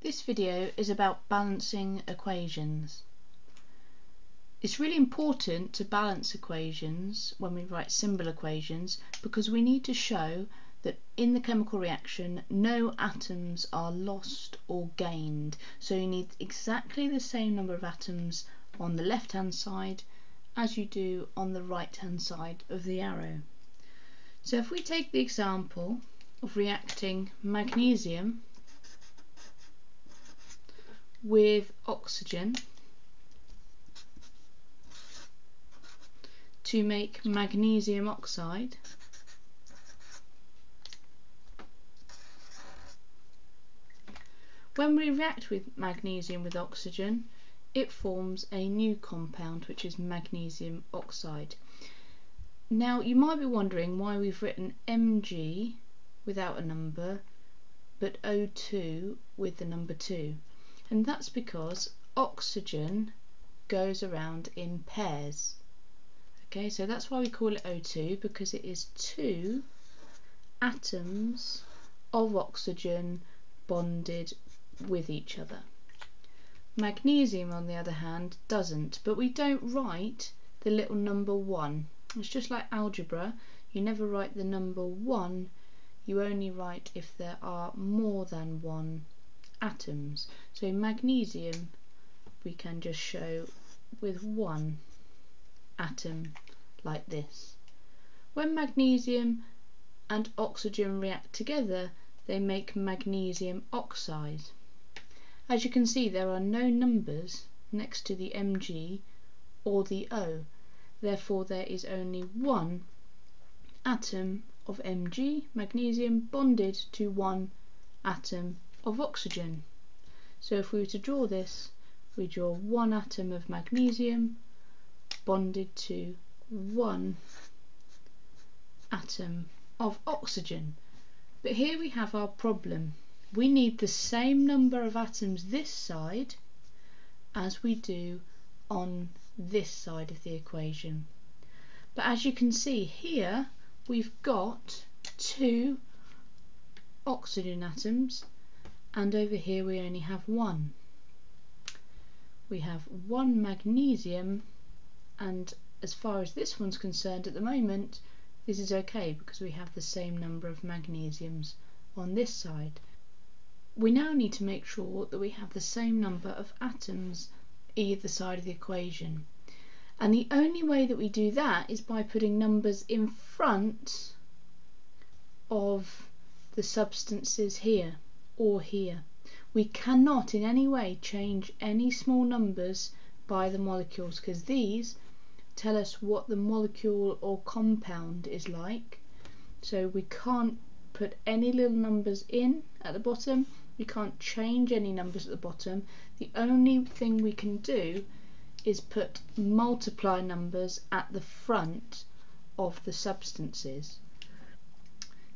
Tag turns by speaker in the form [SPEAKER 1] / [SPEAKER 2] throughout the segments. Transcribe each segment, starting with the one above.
[SPEAKER 1] This video is about balancing equations. It's really important to balance equations when we write symbol equations because we need to show that in the chemical reaction no atoms are lost or gained. So you need exactly the same number of atoms on the left hand side as you do on the right hand side of the arrow. So if we take the example of reacting magnesium with oxygen to make magnesium oxide When we react with magnesium with oxygen it forms a new compound which is magnesium oxide. Now you might be wondering why we've written Mg without a number but O2 with the number 2 and that's because oxygen goes around in pairs. Okay, so that's why we call it O2 because it is two atoms of oxygen bonded with each other. Magnesium, on the other hand, doesn't, but we don't write the little number 1. It's just like algebra, you never write the number 1, you only write if there are more than one atoms. So magnesium we can just show with one atom like this. When magnesium and oxygen react together they make magnesium oxide. As you can see there are no numbers next to the Mg or the O therefore there is only one atom of Mg, magnesium, bonded to one atom of oxygen. So if we were to draw this, we draw one atom of magnesium bonded to one atom of oxygen. But here we have our problem. We need the same number of atoms this side as we do on this side of the equation. But as you can see here, we've got two oxygen atoms and over here we only have one. We have one magnesium and as far as this one's concerned at the moment this is okay because we have the same number of magnesiums on this side. We now need to make sure that we have the same number of atoms either side of the equation and the only way that we do that is by putting numbers in front of the substances here or here. We cannot in any way change any small numbers by the molecules because these tell us what the molecule or compound is like. So we can't put any little numbers in at the bottom, we can't change any numbers at the bottom. The only thing we can do is put multiply numbers at the front of the substances.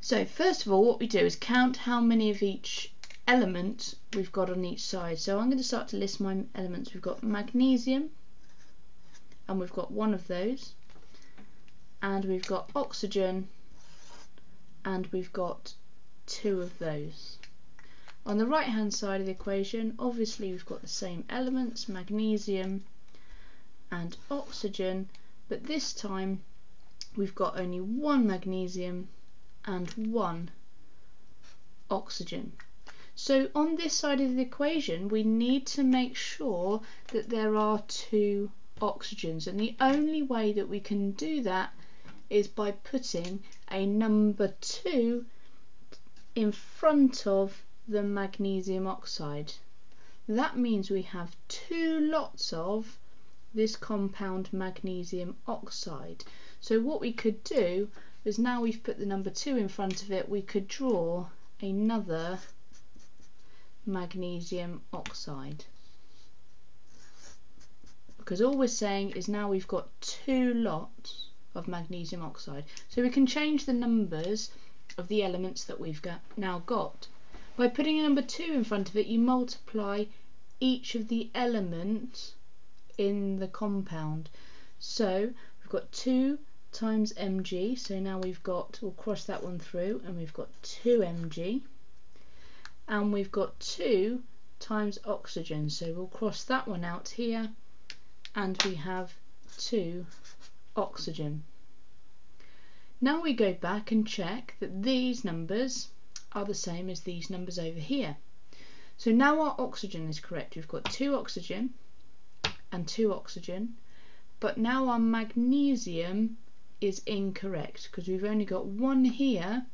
[SPEAKER 1] So first of all what we do is count how many of each element we've got on each side. So I'm going to start to list my elements. We've got magnesium and we've got one of those and we've got oxygen and we've got two of those. On the right hand side of the equation obviously we've got the same elements magnesium and oxygen but this time we've got only one magnesium and one oxygen. So on this side of the equation we need to make sure that there are two oxygens and the only way that we can do that is by putting a number 2 in front of the magnesium oxide. That means we have two lots of this compound magnesium oxide. So what we could do is now we've put the number 2 in front of it, we could draw another magnesium oxide. Because all we're saying is now we've got two lots of magnesium oxide. So we can change the numbers of the elements that we've got, now got. By putting a number 2 in front of it, you multiply each of the elements in the compound. So we've got 2 times mg, so now we've got, we'll cross that one through, and we've got 2 mg, and we've got 2 times oxygen. So we'll cross that one out here and we have 2 oxygen. Now we go back and check that these numbers are the same as these numbers over here. So now our oxygen is correct. We've got 2 oxygen and 2 oxygen, but now our magnesium is incorrect because we've only got one here,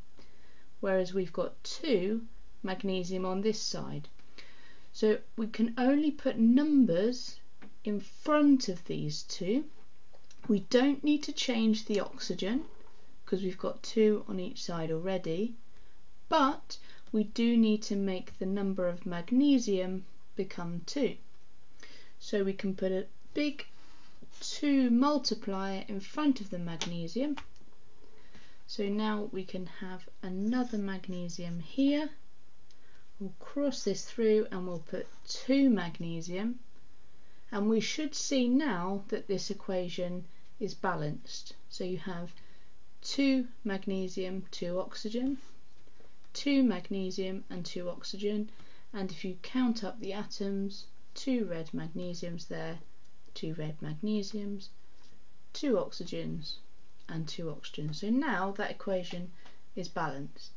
[SPEAKER 1] whereas we've got two magnesium on this side. So we can only put numbers in front of these two. We don't need to change the oxygen because we've got two on each side already, but we do need to make the number of magnesium become 2. So we can put a big 2 multiplier in front of the magnesium. So now we can have another magnesium here. We'll cross this through and we'll put 2 magnesium. And we should see now that this equation is balanced. So you have 2 magnesium, 2 oxygen, 2 magnesium and 2 oxygen. And if you count up the atoms, 2 red magnesiums there, two red magnesiums, two oxygens, and two oxygens. So now that equation is balanced.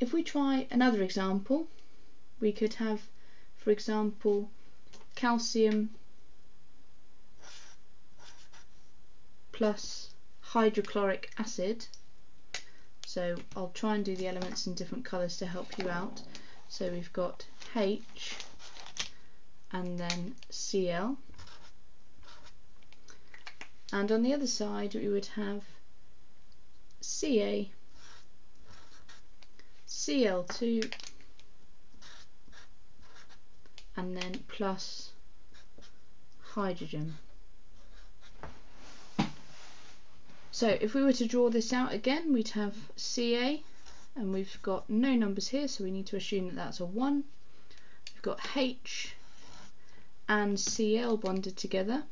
[SPEAKER 1] If we try another example, we could have, for example, calcium plus hydrochloric acid. So I'll try and do the elements in different colours to help you out. So we've got H and then Cl and on the other side we would have Ca Cl2 and then plus hydrogen. So if we were to draw this out again we'd have Ca and we've got no numbers here so we need to assume that that's a 1. We've got H and Cl bonded together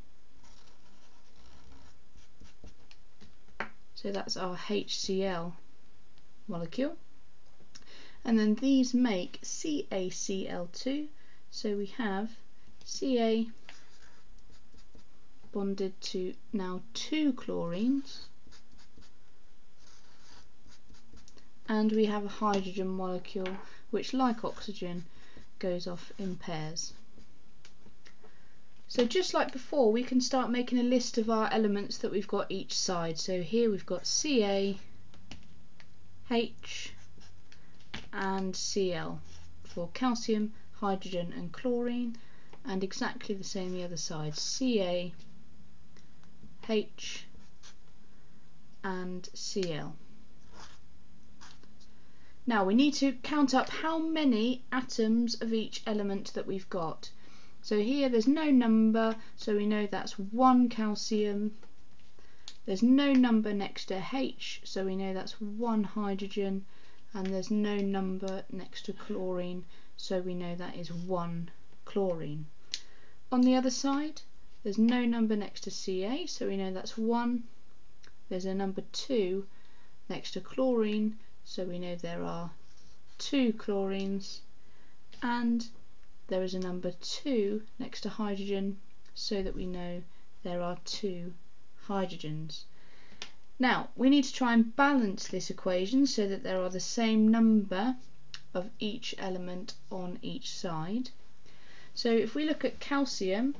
[SPEAKER 1] So that's our HCl molecule. And then these make CaCl2. So we have Ca bonded to now two chlorines. And we have a hydrogen molecule which, like oxygen, goes off in pairs. So just like before, we can start making a list of our elements that we've got each side. So here we've got Ca, H and Cl for calcium, hydrogen and chlorine and exactly the same the other side. Ca, H and Cl. Now we need to count up how many atoms of each element that we've got. So here there's no number, so we know that's one calcium. There's no number next to H, so we know that's one hydrogen. And there's no number next to chlorine, so we know that is one chlorine. On the other side, there's no number next to Ca, so we know that's 1. There's a number 2 next to chlorine, so we know there are two chlorines. And there is a number 2 next to hydrogen so that we know there are two hydrogens. Now we need to try and balance this equation so that there are the same number of each element on each side. So if we look at calcium,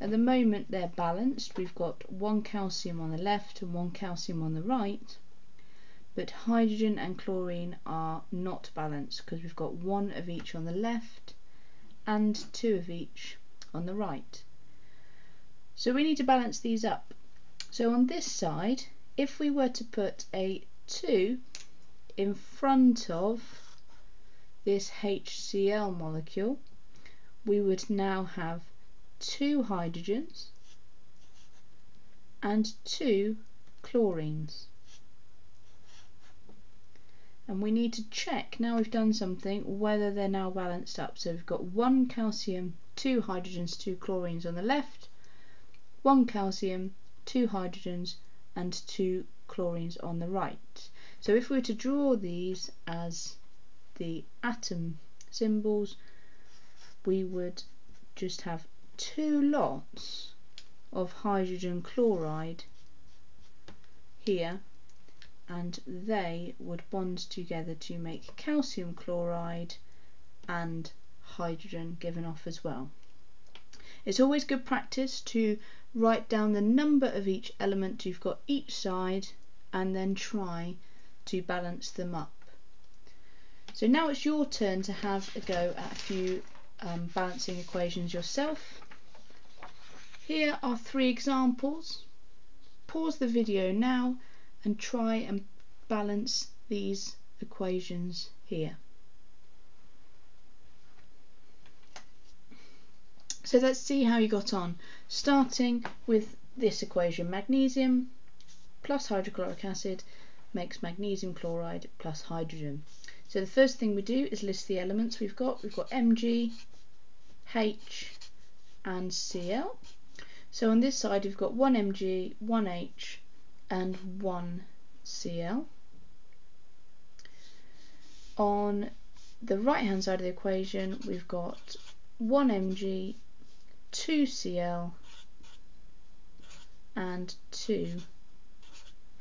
[SPEAKER 1] at the moment they're balanced. We've got one calcium on the left and one calcium on the right. But hydrogen and chlorine are not balanced because we've got one of each on the left and two of each on the right. So we need to balance these up. So on this side, if we were to put a 2 in front of this HCl molecule, we would now have two hydrogens and two chlorines. And we need to check now we've done something whether they're now balanced up. So we've got one calcium two hydrogens two chlorines on the left one calcium two hydrogens and two chlorines on the right so if we were to draw these as the atom symbols we would just have two lots of hydrogen chloride here and they would bond together to make calcium chloride and hydrogen given off as well. It's always good practice to write down the number of each element you've got each side and then try to balance them up. So now it's your turn to have a go at a few um, balancing equations yourself. Here are three examples. Pause the video now and try and balance these equations here. So let's see how you got on. Starting with this equation, magnesium plus hydrochloric acid makes magnesium chloride plus hydrogen. So the first thing we do is list the elements we've got. We've got Mg, H and Cl. So on this side we've got 1 Mg, 1 H and 1 Cl. On the right hand side of the equation we've got 1 Mg, 2 Cl and 2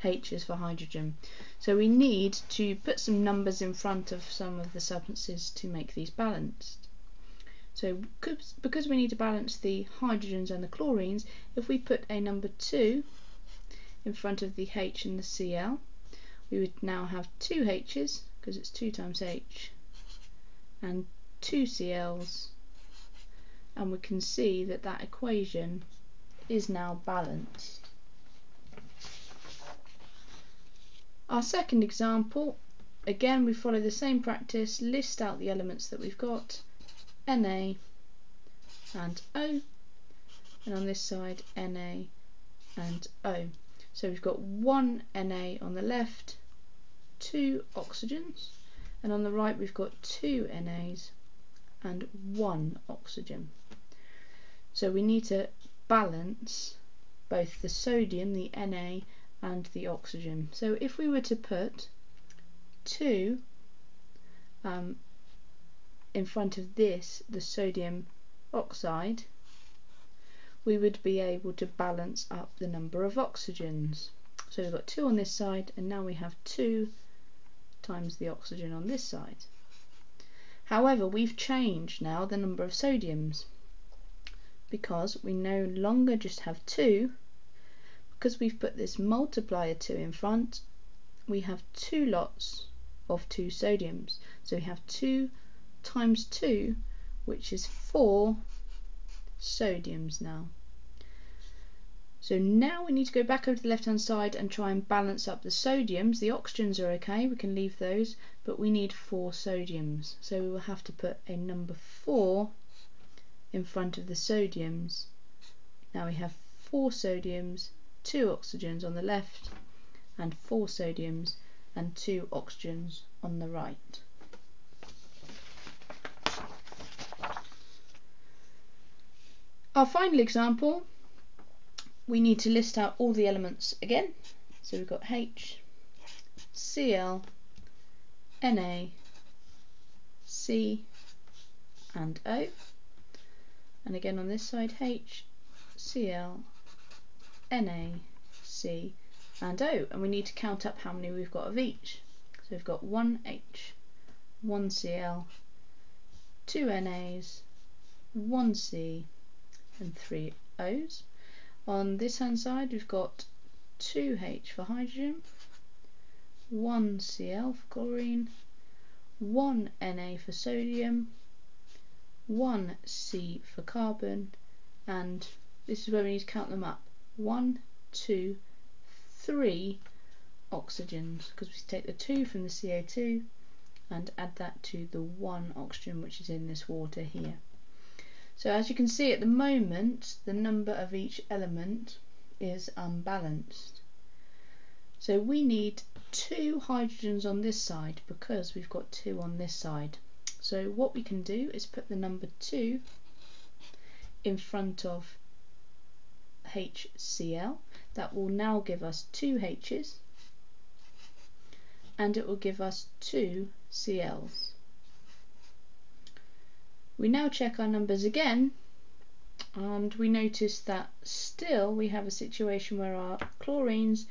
[SPEAKER 1] H's for hydrogen. So we need to put some numbers in front of some of the substances to make these balanced. So because we need to balance the hydrogens and the chlorines, if we put a number 2 in front of the H and the Cl, we would now have two H's, because it's 2 times H, and two Cl's, and we can see that that equation is now balanced. Our second example, again we follow the same practice, list out the elements that we've got, Na and O, and on this side Na and O. So we've got one Na on the left, two oxygens, and on the right we've got two NAs and one oxygen. So we need to balance both the sodium, the Na, and the oxygen. So if we were to put 2 um, in front of this, the sodium oxide, we would be able to balance up the number of oxygens. So we've got 2 on this side and now we have 2 times the oxygen on this side. However, we've changed now the number of sodiums because we no longer just have 2 because we've put this multiplier 2 in front, we have two lots of two sodiums. So we have 2 times 2, which is 4 sodiums now. So now we need to go back over to the left hand side and try and balance up the sodiums. The oxygens are okay, we can leave those, but we need 4 sodiums. So we will have to put a number 4 in front of the sodiums. Now we have 4 sodiums two oxygens on the left and four sodiums and two oxygens on the right. Our final example, we need to list out all the elements again. So we've got H, Cl, Na, C and O. And again on this side H, Cl, Na, C and O and we need to count up how many we've got of each. So we've got 1 H, 1 Cl, 2 NAs, 1 C and 3 O's. On this hand side we've got 2 H for hydrogen, 1 Cl for chlorine, 1 Na for sodium, 1 C for carbon and this is where we need to count them up one, two, three oxygens because we take the two from the CO2 and add that to the one oxygen which is in this water here. So as you can see at the moment the number of each element is unbalanced. So we need two hydrogens on this side because we've got two on this side. So what we can do is put the number 2 in front of HCl. That will now give us two H's and it will give us two Cl's. We now check our numbers again and we notice that still we have a situation where our chlorines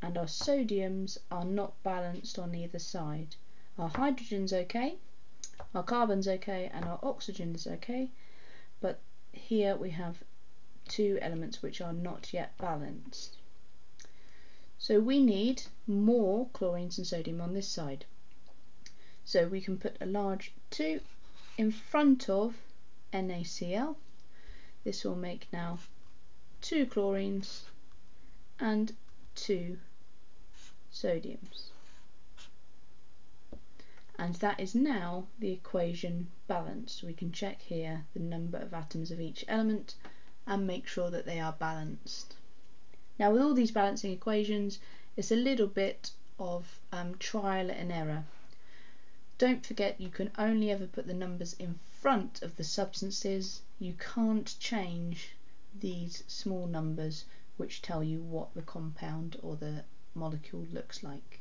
[SPEAKER 1] and our sodiums are not balanced on either side. Our hydrogen's okay, our carbon's okay, and our oxygen's is okay, but here we have two elements which are not yet balanced. So we need more chlorines and sodium on this side. So we can put a large 2 in front of NaCl. This will make now two chlorines and two sodiums. And that is now the equation balanced. We can check here the number of atoms of each element and make sure that they are balanced. Now with all these balancing equations, it's a little bit of um, trial and error. Don't forget you can only ever put the numbers in front of the substances. You can't change these small numbers which tell you what the compound or the molecule looks like.